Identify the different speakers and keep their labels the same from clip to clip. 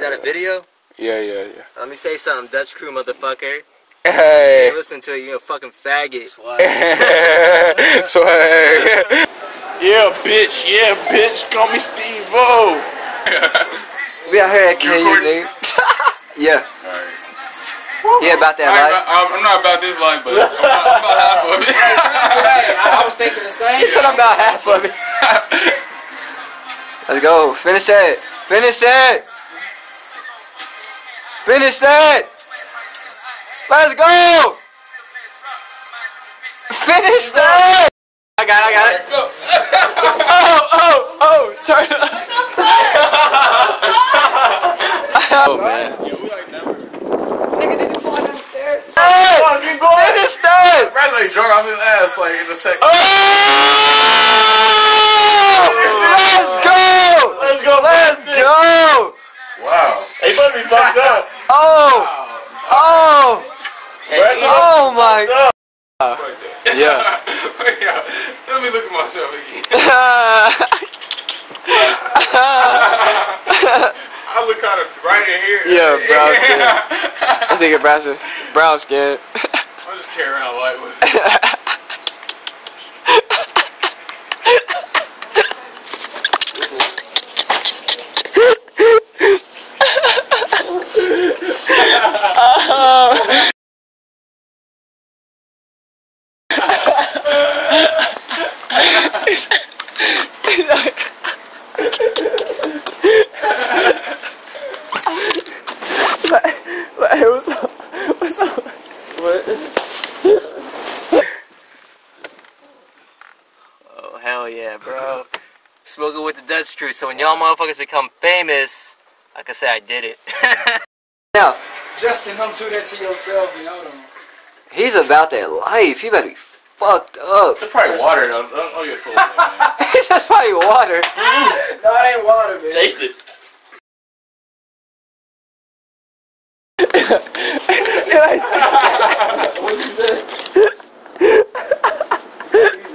Speaker 1: that a video?
Speaker 2: Yeah, yeah, yeah.
Speaker 1: Let me say something, Dutch Krew motherfucker.
Speaker 2: Hey.
Speaker 1: Hey, listen to it, you a fucking faggot.
Speaker 2: Swag. yeah, bitch. Yeah, bitch. Call me Steve O.
Speaker 3: We out here at KU, nigga. yeah. Yeah, about that
Speaker 2: I,
Speaker 3: life.
Speaker 2: am not about this life, but I'm about, I'm about half of it.
Speaker 1: I was thinking the same.
Speaker 3: He said I'm about half of it. Let's go. Finish it. Finish that. Finish that. Let's go. Finish that. I got it. I got it. Oh, oh, oh. Turn up. oh, man. Hey, finish that.
Speaker 2: Brad like drunk off his ass like in the sex.
Speaker 3: Oh! Let's go!
Speaker 2: Let's go.
Speaker 3: Let's go!
Speaker 2: Wow.
Speaker 4: He must be fucked up.
Speaker 3: Oh! Oh! Oh my! Yeah.
Speaker 2: yeah. Let me look at myself again. I look kind of right in here.
Speaker 3: Yeah, brown skin. This nigga brown brown skin.
Speaker 2: I'm just carrying around light
Speaker 3: Hey, what's up? What's up? What?
Speaker 1: Oh, hell yeah, bro. Smoking with the Dutch Krew, so when y'all motherfuckers become famous, I can say I did it.
Speaker 3: Now,
Speaker 5: Justin, don't do that to yourself, man. Hold on.
Speaker 3: he's about that life. He better be fucked up.
Speaker 2: It's probably water though. Don't, don't get full of it, man.
Speaker 3: it's probably water.
Speaker 5: No, it ain't water, man.
Speaker 4: Taste it.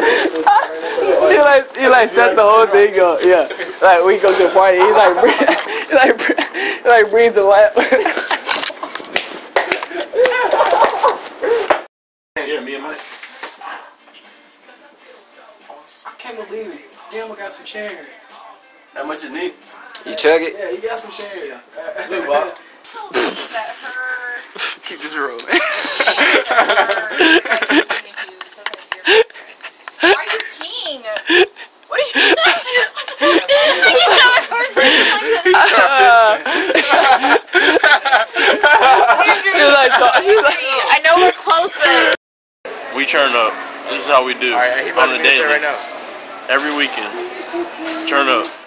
Speaker 3: He like he like set the whole thing up. Yeah, like we go to a party. He like bring- he like bring- he like brings a lamp.
Speaker 4: Yeah, me and Mike.
Speaker 5: Can't believe it. Damn, I got some cherry.
Speaker 4: How much is need?
Speaker 3: You chug it.
Speaker 5: Yeah, you got some cherry.
Speaker 4: Look, Bob.
Speaker 6: that her
Speaker 3: Keep this rolling.
Speaker 6: Why are you peeing? What are you?
Speaker 3: She was like, talk- she was like,
Speaker 6: I know we're close, but
Speaker 4: We turn up. This is how we do
Speaker 2: All right,
Speaker 4: on the daily.
Speaker 2: right now.
Speaker 4: Every weekend. Turn up.